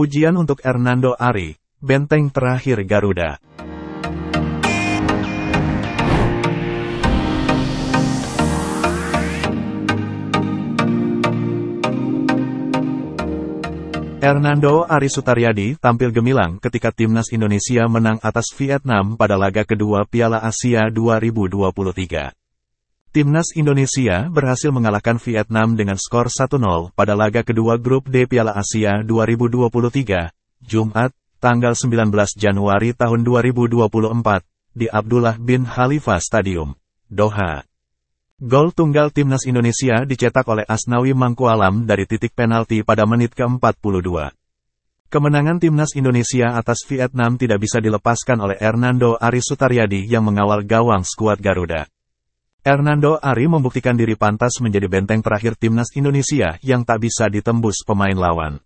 Pujian untuk Hernando Ari, benteng terakhir Garuda. Hernando Ari Sutaryadi tampil gemilang ketika timnas Indonesia menang atas Vietnam pada laga kedua Piala Asia 2023. Timnas Indonesia berhasil mengalahkan Vietnam dengan skor 1-0 pada laga kedua grup D Piala Asia 2023, Jumat, tanggal 19 Januari tahun 2024, di Abdullah bin Khalifa Stadium, Doha. Gol tunggal timnas Indonesia dicetak oleh Asnawi Mangkualam dari titik penalti pada menit ke-42. Kemenangan timnas Indonesia atas Vietnam tidak bisa dilepaskan oleh Hernando Ari Sutaryadi yang mengawal gawang skuad Garuda. Hernando Ari membuktikan diri pantas menjadi benteng terakhir timnas Indonesia yang tak bisa ditembus pemain lawan.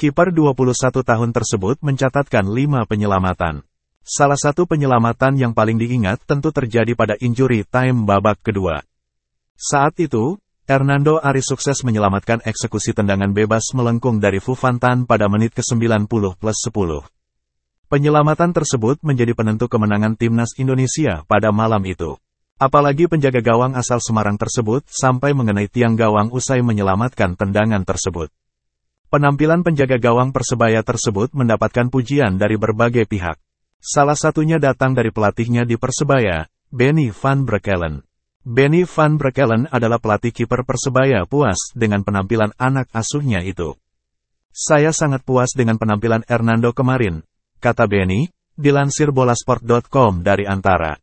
Kiper 21 tahun tersebut mencatatkan 5 penyelamatan. Salah satu penyelamatan yang paling diingat tentu terjadi pada injury time babak kedua. Saat itu, Hernando Ari sukses menyelamatkan eksekusi tendangan bebas melengkung dari Fufantan pada menit ke-90 plus 10. Penyelamatan tersebut menjadi penentu kemenangan timnas Indonesia pada malam itu. Apalagi penjaga gawang asal Semarang tersebut sampai mengenai tiang gawang usai menyelamatkan tendangan tersebut. Penampilan penjaga gawang Persebaya tersebut mendapatkan pujian dari berbagai pihak. Salah satunya datang dari pelatihnya di Persebaya, Benny van Breckelen. Benny Van Breckelen adalah pelatih kiper Persebaya puas dengan penampilan anak asuhnya itu. Saya sangat puas dengan penampilan Hernando kemarin, kata Benny, dilansir bolasport.com dari Antara.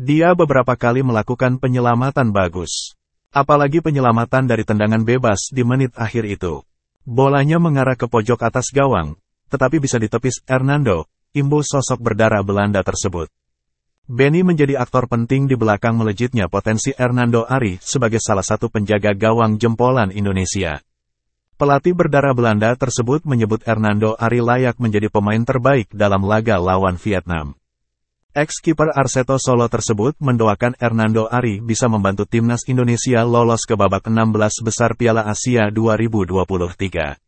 Dia beberapa kali melakukan penyelamatan bagus. Apalagi penyelamatan dari tendangan bebas di menit akhir itu. Bolanya mengarah ke pojok atas gawang, tetapi bisa ditepis Hernando, imbul sosok berdarah Belanda tersebut. Benny menjadi aktor penting di belakang melejitnya potensi Hernando Ari sebagai salah satu penjaga gawang jempolan Indonesia. Pelatih berdarah Belanda tersebut menyebut Hernando Ari layak menjadi pemain terbaik dalam laga lawan Vietnam. Ex-kiper Arseto Solo tersebut mendoakan Hernando Ari bisa membantu timnas Indonesia lolos ke babak 16 besar Piala Asia 2023.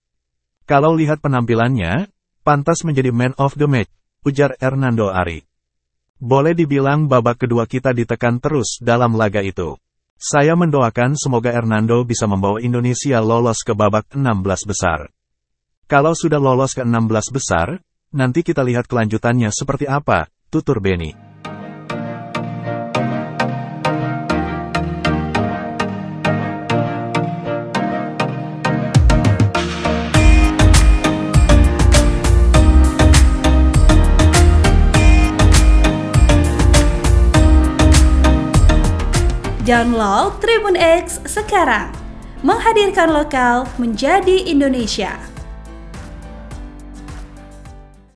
Kalau lihat penampilannya, pantas menjadi man of the match, ujar Hernando Ari. Boleh dibilang babak kedua kita ditekan terus dalam laga itu. Saya mendoakan semoga Hernando bisa membawa Indonesia lolos ke babak 16 besar. Kalau sudah lolos ke 16 besar, nanti kita lihat kelanjutannya seperti apa, tutur Benny. Download Tribun X sekarang. Menghadirkan lokal menjadi Indonesia.